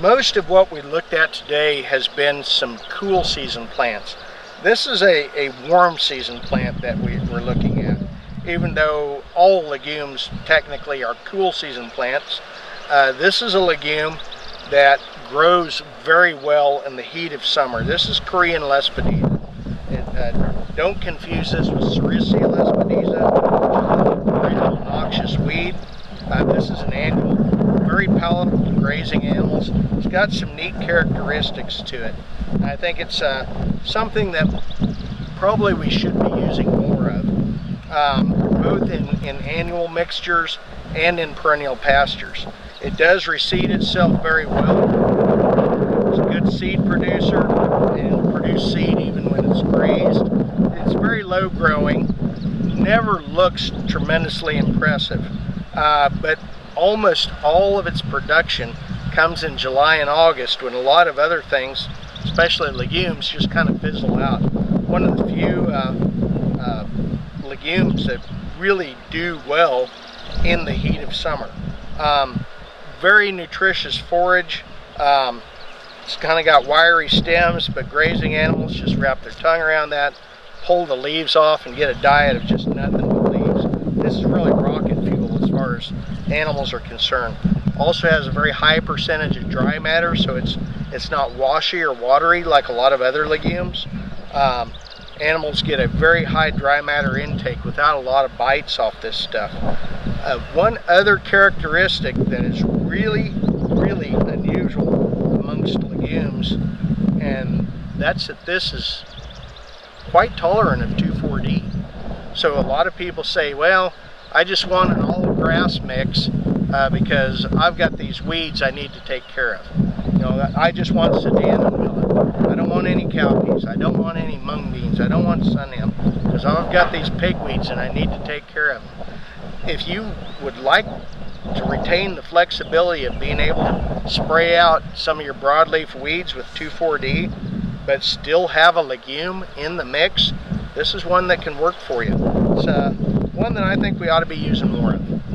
most of what we looked at today has been some cool season plants. This is a, a warm season plant that we, we're looking at. Even though all legumes technically are cool season plants, uh, this is a legume that grows very well in the heat of summer. This is Korean Lespedeza. uh, don't confuse this with Sericea lespedeza, a very noxious weed. Uh, this is an annual, very palatable animals. It's got some neat characteristics to it. I think it's uh, something that probably we should be using more of, um, both in, in annual mixtures and in perennial pastures. It does reseed itself very well. It's a good seed producer and produce seed even when it's grazed. It's very low growing, never looks tremendously impressive, uh, but almost all of its production comes in July and August when a lot of other things, especially legumes, just kind of fizzle out. One of the few uh, uh, legumes that really do well in the heat of summer. Um, very nutritious forage. Um, it's kind of got wiry stems, but grazing animals just wrap their tongue around that, pull the leaves off, and get a diet of just nothing but leaves. This is really as as animals are concerned. Also has a very high percentage of dry matter, so it's it's not washy or watery like a lot of other legumes. Um, animals get a very high dry matter intake without a lot of bites off this stuff. Uh, one other characteristic that is really, really unusual amongst legumes, and that's that this is quite tolerant of 2,4-D. So a lot of people say, well, I just want an grass mix uh, because I've got these weeds I need to take care of. You know, I just want Sudan and millet. I don't want any cowpeas. I don't want any mung beans. I don't want sun hemp because I've got these pigweeds and I need to take care of them. If you would like to retain the flexibility of being able to spray out some of your broadleaf weeds with 2,4-D, but still have a legume in the mix, this is one that can work for you. It's uh, one that I think we ought to be using more of.